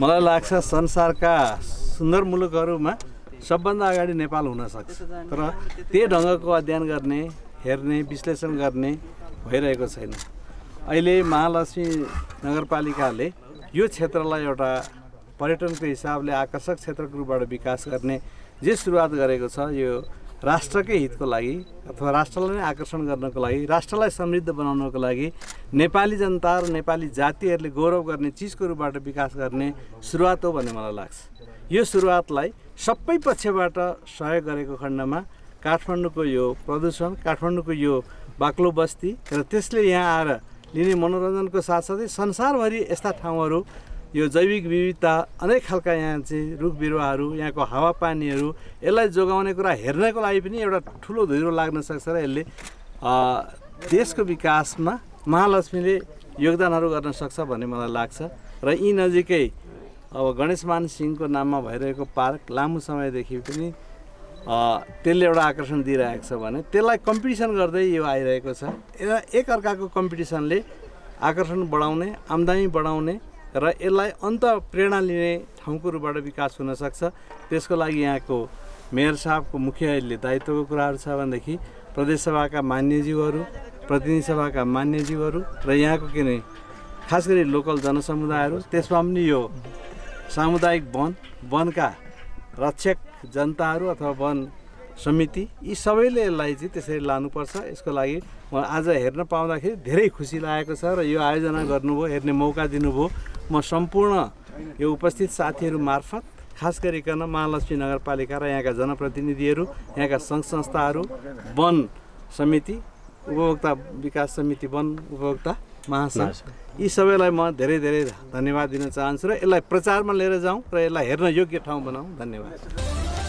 मलाई लाग्छ संसारका सुन्दर मुलुकहरूमा सबभन्दा अगाडि नेपाल हुनसक्छ तर त्यही ढङ्गको अध्ययन गर्ने हेर्ने विश्लेषण गर्ने भइरहेको छैन। अहिले महालक्ष्मी नगरपालिकाले यो क्षेत्रलाई एउटा पर्यटनको हिसाबले आकर्षक क्षेत्रको रूपबाट विकास गर्ने जे सुरुवात गरेको छ यो राष्ट्रकै हितको लागि अथवा राष्ट्रलाई नै आकर्षण गर्नको लागि राष्ट्रलाई समृद्ध बनाउनको लागि नेपाली जनता र नेपाली जातिहरूले गौरव गर्ने चिजको रूपबाट विकास गर्ने सुरुवात हो भन्ने मलाई लाग्छ। यो सुरुवातलाई सबै पक्षबाट सहयोग गरेको खण्डमा काठमाडौँको यो प्रदूषण काठमाडौँको यो बाक्लो बस्ती र त्यसले यहाँ आएर लिने मनोरञ्जनको साथसाथै संसारभरि यस्ता ठाउँहरू यो जैविक विविधता अनेक खालका यहाँ चाहिँ रुख बिरुवाहरू यहाँको हावापानीहरू यसलाई जोगाउने कुरा हेर्नको लागि पनि एउटा ठुलो धुरो लाग्न सक्छ र यसले देशको विकासमा महालक्ष्मीले योगदानहरू गर्न सक्छ भन्ने मलाई लाग्छ। र यी नजिकै अब गणेशमान सिंहको नाममा भइरहेको पार्क लामो समयदेखि पनि त्यसले एउटा आकर्षण दिइरहेको छ भने त्यसलाई कम्पिटिसन गर्दै यो आइरहेको छ। एक अर्काको कम्पिटिसनले आकर्षण बढाउने आम्दानी बढाउने र यसलाई अन्त प्रेरणा लिने ठाउँको रूपबाट विकास हुनसक्छ। त्यसको लागि यहाँको मेयर साहबको मुख्य दायित्वको कुराहरू छ भनेदेखि प्रदेश सभाका मान्यज्यूहरू प्रतिनिधि सभाका मान्यज्यूहरू र यहाँको के अरे खास गरी लोकल जनसमुदायहरू त्यसमा पनि यो सामुदायिक वन वनका रक्षक जनताहरू अथवा वन समिति यी सबैले यसलाई चाहिँ त्यसरी लानुपर्छ। यसको लागि म आज हेर्न पाउँदाखेरि धेरै खुसी लागेको छ र यो आयोजना गर्नुभयो हेर्ने मौका दिनुभयो। म सम्पूर्ण यो उपस्थित साथीहरू मार्फत खास गरिकन महालक्ष्मी नगरपालिका र यहाँका जनप्रतिनिधिहरू यहाँका सङ्घ संस्थाहरू वन समिति उपभोक्ता विकास समिति वन उपभोक्ता महासङ्घ यी सबैलाई म धेरै धेरै धन्यवाद दिन चाहन्छु र यसलाई प्रचारमा लिएर जाउँ र यसलाई हेर्न योग्य ठाउँ बनाऊँ धन्यवाद।